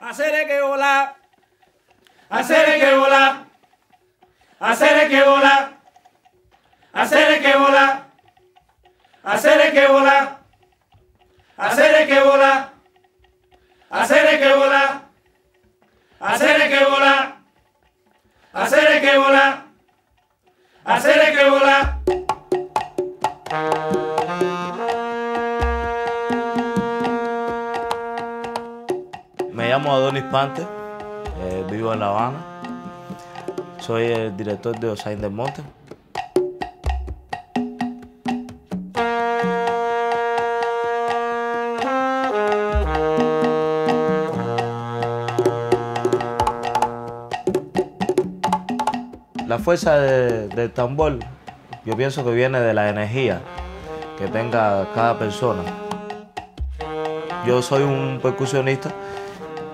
Hacer que volar. Hacer que volar. Hacer que volar. Hacer que volar. Hacer que volar. Hacer que volar. Hacer que volar. Hacer que volar. Hacer que volar. Hacer que volar. Llamo Adonis Pante, eh, vivo en La Habana. Soy el director de Osain del Monte. La fuerza de- del tambor, yo pienso que viene de la energía que tenga cada persona. Yo soy un percusionista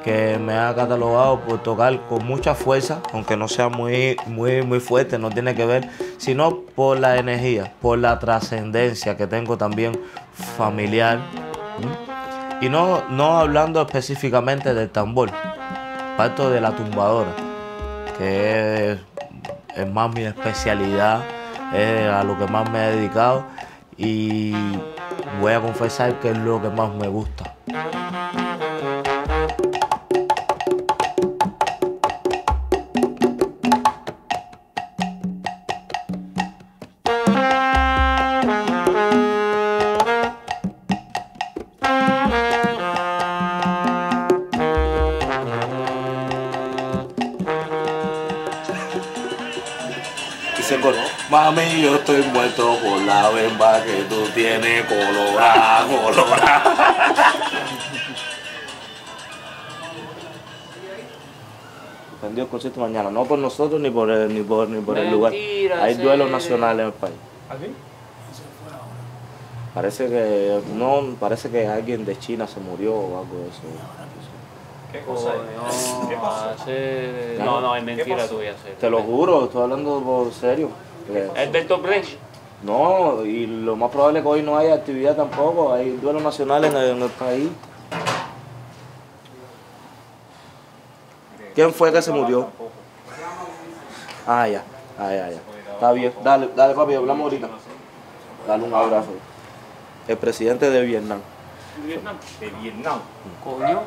que me ha catalogado por tocar con mucha fuerza, aunque no sea muy, muy, muy fuerte, no tiene que ver, sino por la energía, por la trascendencia que tengo también familiar. Y no, no hablando específicamente del tambor, parto de la tumbadora, que es, es más mi especialidad, es a lo que más me he dedicado y voy a confesar que es lo que más me gusta. Mami, yo estoy muerto por la bemba que tú tienes colorada, colorada. El concierto mañana, no por nosotros ni por el, ni por, ni por el lugar. Hay sí. duelos nacionales en el país. ¿Así? Parece que no, parece que alguien de China se murió o algo de eso. ¿Qué cosa es? ¿Qué pasó? hace- Ya. No, no, es ¿Qué mentira pasó? tuya. Te lo juro, estoy hablando por serio. Que- ¿Es Bertolt Brecht? No, y lo más probable es que hoy no haya actividad tampoco, hay duelos nacionales en el, en el país. ¿Quién fue que se murió? Ah, ya, ah, ya, ya. Está bien, dale, dale papi, hablamos ahorita. Dale un abrazo. El presidente de Vietnam. De Vietnam. Coño.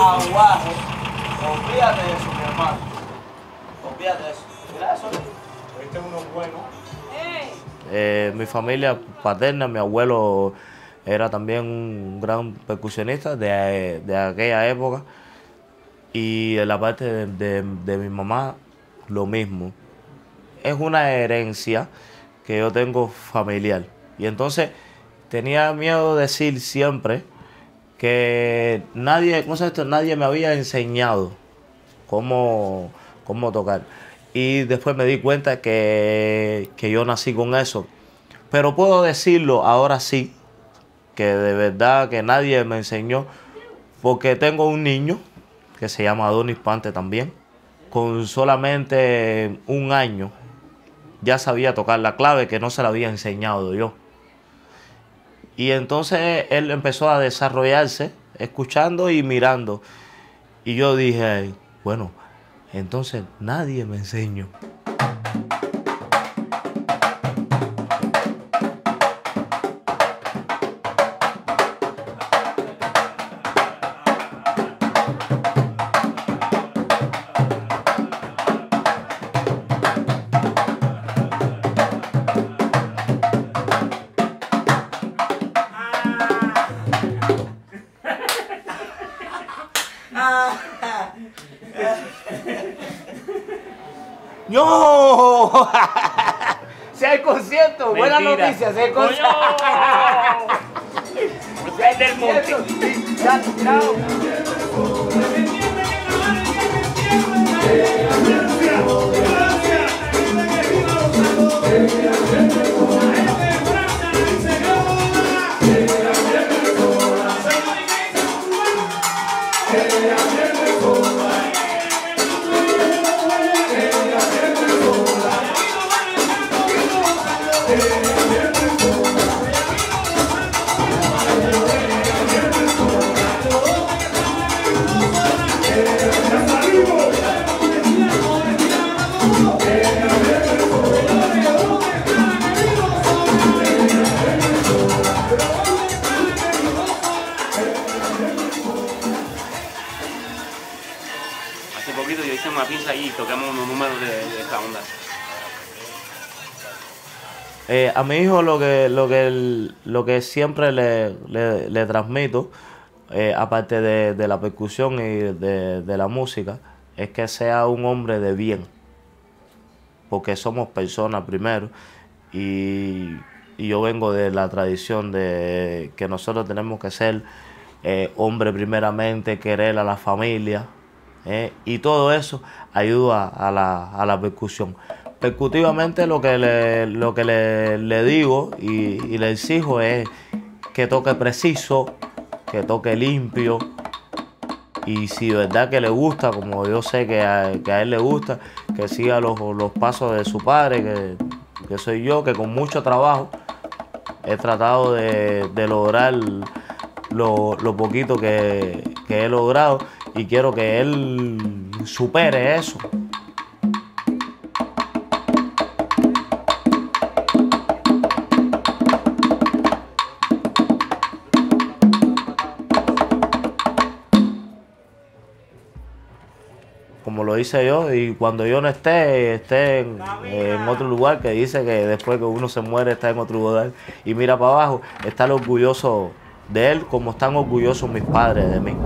Aguaje. Olvídate de eso, mi hermano. Olvídate de eso. Mira eso. Este es uno bueno. Eh, mi familia paterna, mi abuelo era también un gran percusionista de, de aquella época. Y de la parte de, de- de mi mamá, lo mismo. Es una herencia que yo tengo familiar. Y entonces tenía miedo de decir siempre que nadie, ¿cómo se esto? Nadie me había enseñado cómo, cómo tocar. Y después me di cuenta que, que yo nací con eso. Pero puedo decirlo ahora sí, que de verdad que nadie me enseñó, porque tengo un niño que se llama Adonis Pante también, con solamente un año ya sabía tocar la clave que no se la había enseñado yo. Y entonces él empezó a desarrollarse escuchando y mirando. Y yo dije, bueno, entonces nadie me enseñó. ¡No! Si hay concierto, buena noticia, si hay concierto. Es del monte. Ya, chao. Eh, a mi hijo lo que, lo que, lo que siempre le, le- le transmito, eh, aparte de, de la percusión y de, de la música, es que sea un hombre de bien. Porque somos personas primero. Y, yo vengo de la tradición de que nosotros tenemos que ser eh, hombre primeramente, querer a la familia. ¿eh? Y todo eso ayuda a la, a la percusión. Percutivamente lo que le, lo que le, le digo y, le exijo es que toque preciso, que toque limpio. Y si de verdad que le gusta, como yo sé que a, que a él le gusta, que siga los, los pasos de su padre, que, que soy yo, que con mucho trabajo he tratado de, de lograr lo, lo poquito que, que he logrado y quiero que él supere eso. Hice yo, y cuando yo no esté, esté en, en otro lugar que dice que después que uno se muere está en otro lugar y mira para abajo, estar orgulloso de él como están orgullosos mis padres de mí.